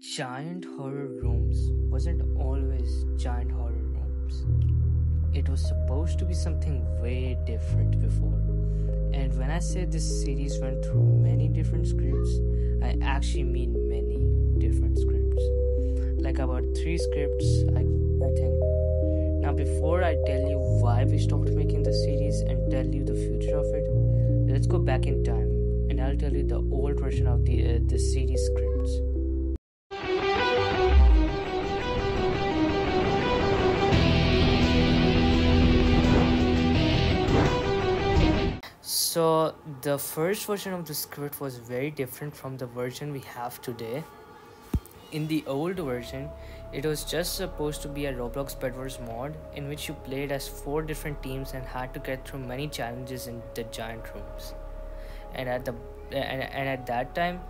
giant horror rooms wasn't always giant horror rooms. It was supposed to be something way different before. And when I say this series went through many different scripts, I actually mean many different scripts. Like about three scripts, I, I think. Now, before I tell you why we stopped making the series and tell you the future of it, let's go back in time and I'll tell you the old version of the uh, the series scripts. So the first version of the script was very different from the version we have today. In the old version, it was just supposed to be a Roblox Bedwars mod in which you played as four different teams and had to get through many challenges in the giant rooms. And at the and, and at that time,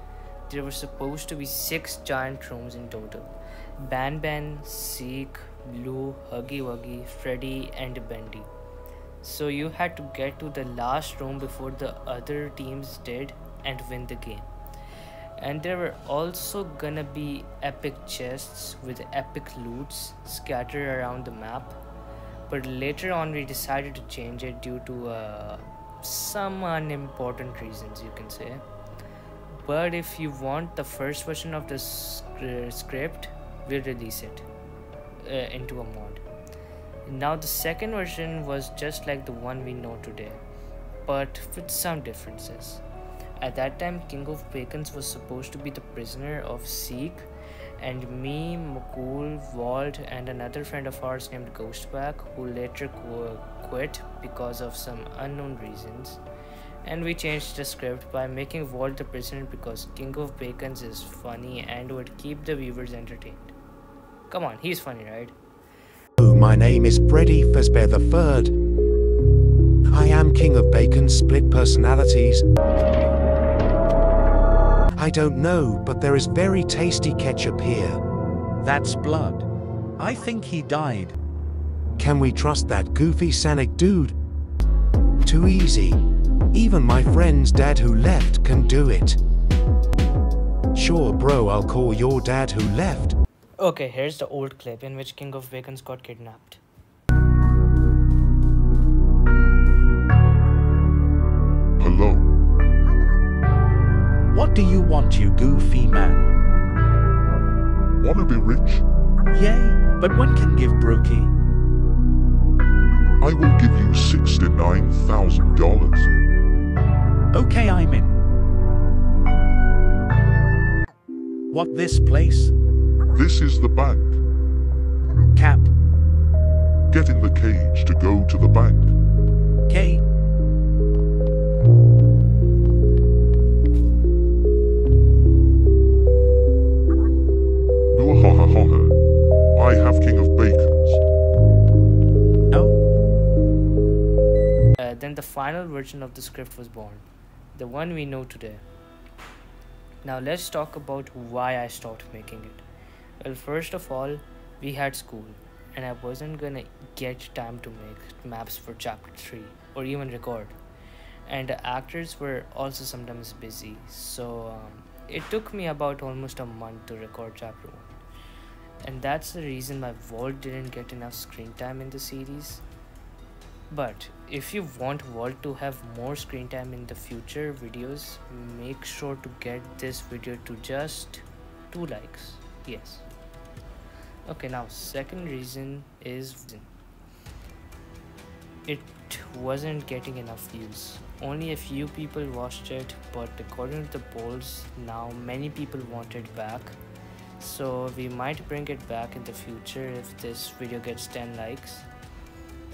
there were supposed to be six giant rooms in total. Banban, Seek, Blue, Huggy Wuggy, Freddy, and Bendy. So you had to get to the last room before the other teams did and win the game. And there were also gonna be epic chests with epic loots scattered around the map. But later on, we decided to change it due to uh, some unimportant reasons, you can say. But if you want the first version of the script, we'll release it uh, into a mod. Now, the second version was just like the one we know today, but with some differences. At that time, King of Bacons was supposed to be the prisoner of Seek, and me, Mukul, Vault, and another friend of ours named Ghostback, who later quit because of some unknown reasons. And we changed the script by making Vault the prisoner because King of Bacons is funny and would keep the viewers entertained. Come on, he's funny, right? My name is Freddy Fazbear III. I am king of bacon split personalities. I don't know, but there is very tasty ketchup here. That's blood. I think he died. Can we trust that goofy Sonic dude? Too easy. Even my friend's dad who left can do it. Sure bro, I'll call your dad who left. Okay, here's the old clip in which King of Bacons got kidnapped. Hello. What do you want, you goofy man? Wanna be rich? Yay, but one can give brookie. I will give you $69,000. Okay, I'm in. What this place? This is the bank. Cap. Get in the cage to go to the bank. K. I have King of Bacons. Oh. Uh, then the final version of the script was born, the one we know today. Now let's talk about why I stopped making it. Well, first of all, we had school, and I wasn't gonna get time to make maps for chapter 3 or even record. And the actors were also sometimes busy, so um, it took me about almost a month to record chapter 1. And that's the reason my Vault didn't get enough screen time in the series. But if you want Vault to have more screen time in the future videos, make sure to get this video to just 2 likes. Yes okay now second reason is it wasn't getting enough views. Only a few people watched it but according to the polls now many people want it back. So we might bring it back in the future if this video gets 10 likes.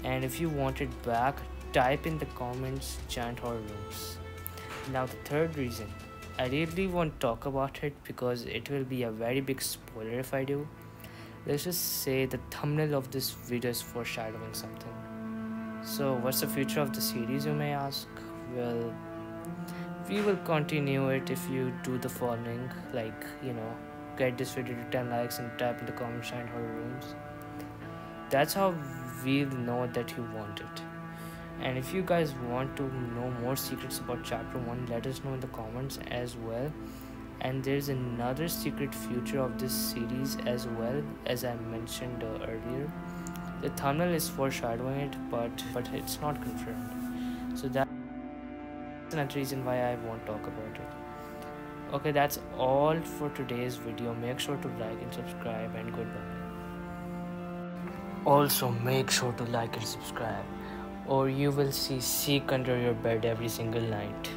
And if you want it back type in the comments giant horror rooms now the third reason. I really won't talk about it because it will be a very big spoiler if i do let's just say the thumbnail of this video is foreshadowing something. So, what's the future of the series, you may ask? Well, we will continue it if you do the following like, you know, get this video to 10 likes and type in the comment giant horror rooms. That's how we'll know that you want it. And if you guys want to know more secrets about chapter 1, let us know in the comments as well and there's another secret future of this series as well as I mentioned uh, earlier. The thumbnail is foreshadowing it, but but it's not confirmed. So that's another reason why I won't talk about it. Okay, that's all for today's video. Make sure to like and subscribe and goodbye. Also, make sure to like and subscribe, or you will see Seek under your bed every single night.